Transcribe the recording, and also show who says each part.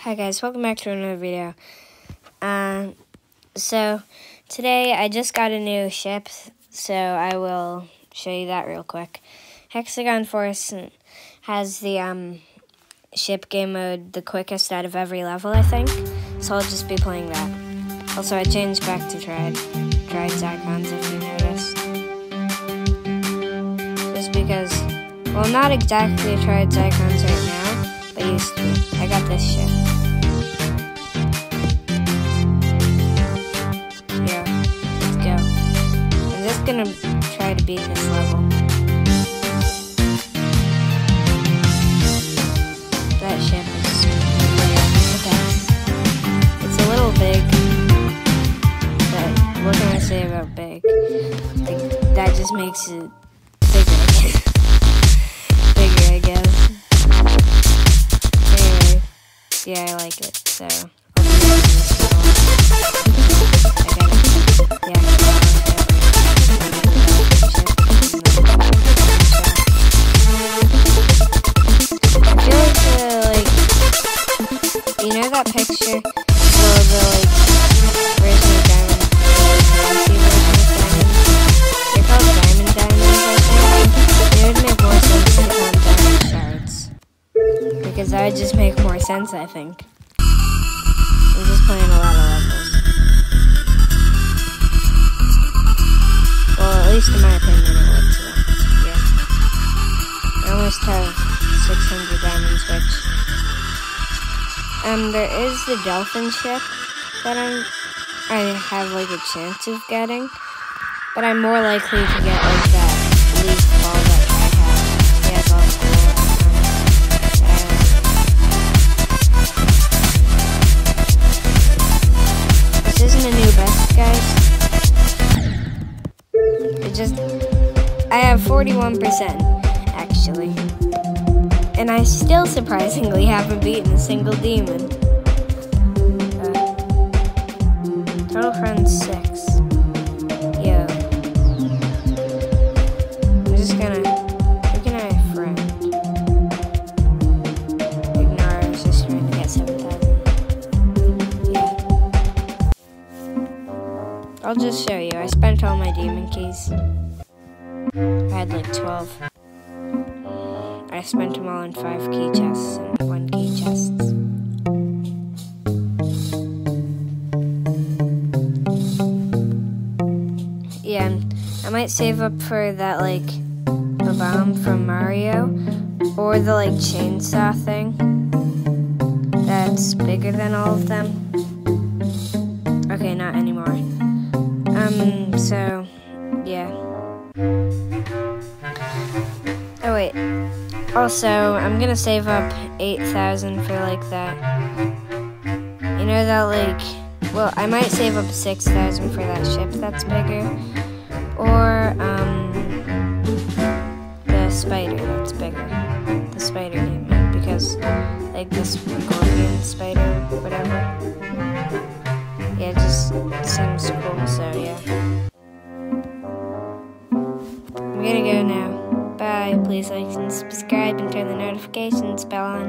Speaker 1: Hi guys, welcome back to another video. Um, so today I just got a new ship, so I will show you that real quick. Hexagon Force has the um, ship game mode the quickest out of every level, I think. So I'll just be playing that. Also, I changed back to Triad, Triad's icons if you noticed. Just because, well, not exactly Triad's icons right now, used to. I got this ship. Yeah, let's go. I'm just gonna try to beat this level. That ship is okay. It's a little big, but what can I say about big? Like, that just makes it I like it. So. You know that picture? So the like that would just make more sense, I think. I'm just playing a lot of levels. Well, at least in my opinion, it would. So, yeah. I almost have 600 diamonds, which um, there is the dolphin ship that I'm, I have like a chance of getting, but I'm more likely to get like that leaf ball that I have. Yeah, ball just, I have 41%, actually. And I still surprisingly haven't beaten a single demon. Uh, total friends 6. I'll just show you. I spent all my demon keys. I had like 12. I spent them all in five key chests and one key chests. Yeah, I might save up for that, like, the bomb from Mario, or the, like, chainsaw thing that's bigger than all of them. Okay, not anymore. Um, so, yeah. Oh, wait. Also, I'm gonna save up 8,000 for like that. You know that like, well, I might save up 6,000 for that ship that's bigger. Or, um, the spider that's bigger. The spider game, because, like, this scorpion spider, whatever. Yeah, just seems cool, so yeah. I'm gonna go now. Bye. Please like and subscribe and turn the notifications bell on.